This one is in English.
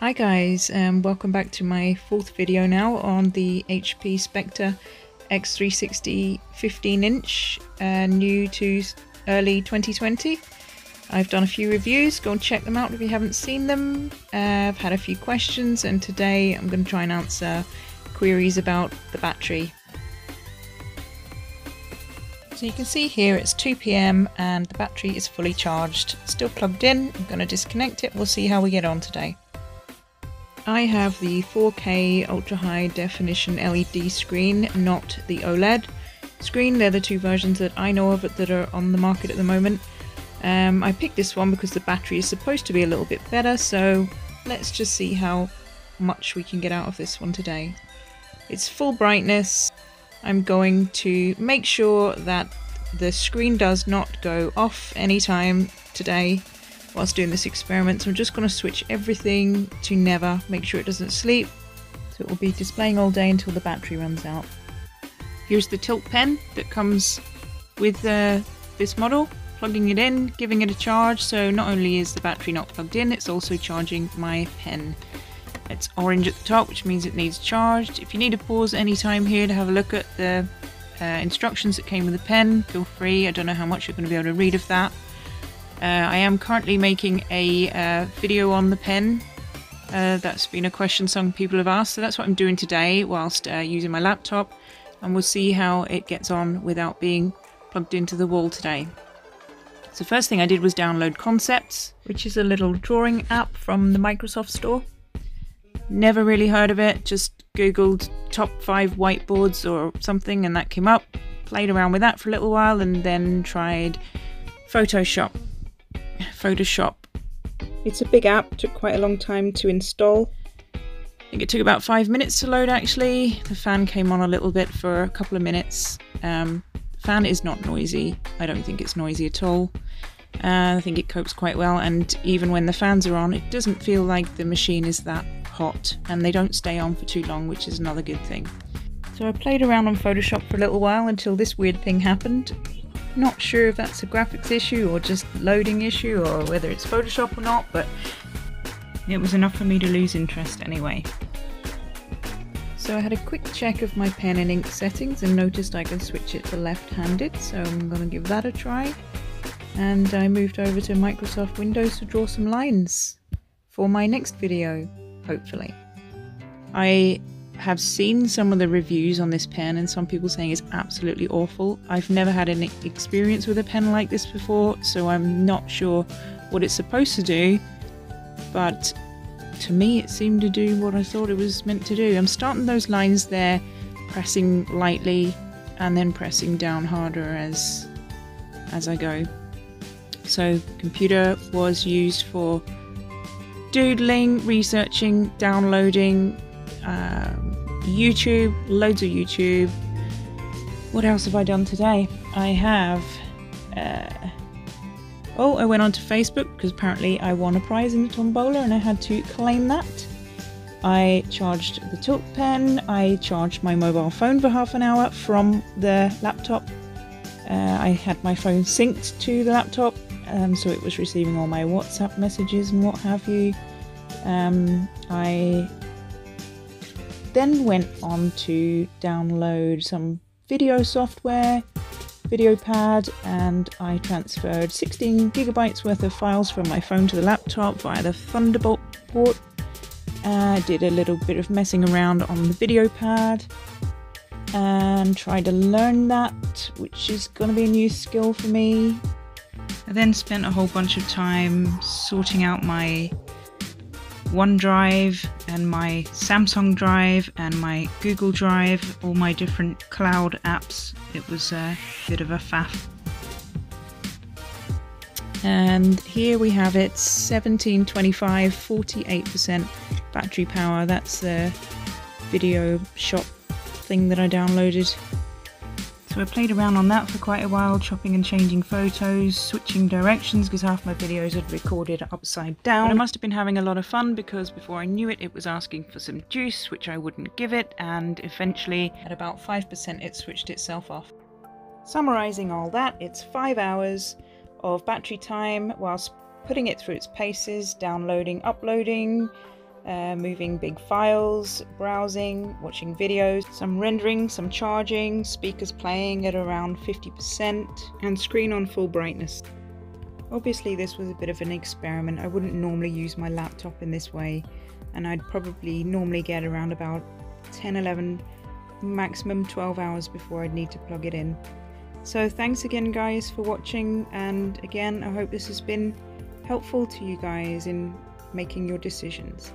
Hi guys, and um, welcome back to my fourth video now on the HP Spectre X360 15 inch, uh, new to early 2020. I've done a few reviews, go and check them out if you haven't seen them. Uh, I've had a few questions and today I'm going to try and answer queries about the battery. So you can see here it's 2pm and the battery is fully charged. Still plugged in, I'm going to disconnect it, we'll see how we get on today. I have the 4K ultra high definition LED screen, not the OLED screen. They're the two versions that I know of that are on the market at the moment. Um, I picked this one because the battery is supposed to be a little bit better, so let's just see how much we can get out of this one today. It's full brightness, I'm going to make sure that the screen does not go off anytime today whilst doing this experiment. So I'm just going to switch everything to never, make sure it doesn't sleep. So it will be displaying all day until the battery runs out. Here's the tilt pen that comes with uh, this model. Plugging it in, giving it a charge, so not only is the battery not plugged in, it's also charging my pen. It's orange at the top, which means it needs charged. If you need to pause anytime here to have a look at the uh, instructions that came with the pen, feel free. I don't know how much you're going to be able to read of that. Uh, I am currently making a uh, video on the pen. Uh, that's been a question some people have asked, so that's what I'm doing today whilst using my laptop. And we'll see how it gets on without being plugged into the wall today. So first thing I did was download Concepts, which is a little drawing app from the Microsoft Store. Never really heard of it, just googled top five whiteboards or something and that came up. Played around with that for a little while and then tried Photoshop. Photoshop. It's a big app, took quite a long time to install. I think it took about five minutes to load actually. The fan came on a little bit for a couple of minutes. Um, fan is not noisy. I don't think it's noisy at all. Uh, I think it copes quite well, and even when the fans are on, it doesn't feel like the machine is that hot and they don't stay on for too long, which is another good thing. So I played around on Photoshop for a little while until this weird thing happened. Not sure if that's a graphics issue or just loading issue or whether it's Photoshop or not, but it was enough for me to lose interest anyway. So I had a quick check of my pen and ink settings and noticed I can switch it to left-handed, so I'm going to give that a try. And I moved over to Microsoft Windows to draw some lines for my next video hopefully. I have seen some of the reviews on this pen and some people saying it's absolutely awful. I've never had any experience with a pen like this before, so I'm not sure what it's supposed to do, but to me it seemed to do what I thought it was meant to do. I'm starting those lines there, pressing lightly and then pressing down harder as as I go. So computer was used for doodling, researching, downloading, um, YouTube, loads of YouTube. What else have I done today? I have. Uh, oh, I went onto Facebook because apparently I won a prize in the Tombola and I had to claim that. I charged the tilt pen, I charged my mobile phone for half an hour from the laptop. Uh, I had my phone synced to the laptop, um, so it was receiving all my WhatsApp messages and what have you. Um, I then went on to download some video software, VideoPad, and I transferred 16 gigabytes worth of files from my phone to the laptop via the Thunderbolt port. I uh, did a little bit of messing around on the VideoPad and tried to learn that, which is going to be a new skill for me. I then spent a whole bunch of time sorting out my OneDrive and my Samsung Drive and my Google Drive, all my different cloud apps. It was a bit of a faff. And here we have it 1725, 48% battery power. That's the video shop thing that I downloaded. So I played around on that for quite a while, chopping and changing photos, switching directions because half my videos had recorded upside down. But I must have been having a lot of fun because before I knew it, it was asking for some juice, which I wouldn't give it, and eventually at about 5% it switched itself off. Summarising all that, it's 5 hours of battery time whilst putting it through its paces, downloading, uploading, uh, moving big files, browsing, watching videos, some rendering, some charging, speakers playing at around 50%, and screen on full brightness. Obviously this was a bit of an experiment, I wouldn't normally use my laptop in this way, and I'd probably normally get around about 10, 11, maximum 12 hours before I'd need to plug it in. So thanks again guys for watching, and again I hope this has been helpful to you guys in making your decisions.